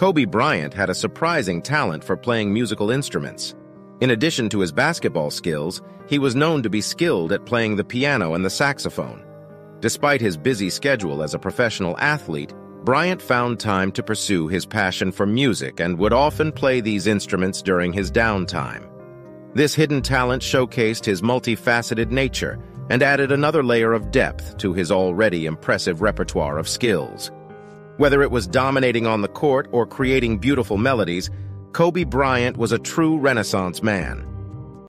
Kobe Bryant had a surprising talent for playing musical instruments. In addition to his basketball skills, he was known to be skilled at playing the piano and the saxophone. Despite his busy schedule as a professional athlete, Bryant found time to pursue his passion for music and would often play these instruments during his downtime. This hidden talent showcased his multifaceted nature and added another layer of depth to his already impressive repertoire of skills. Whether it was dominating on the court or creating beautiful melodies, Kobe Bryant was a true Renaissance man.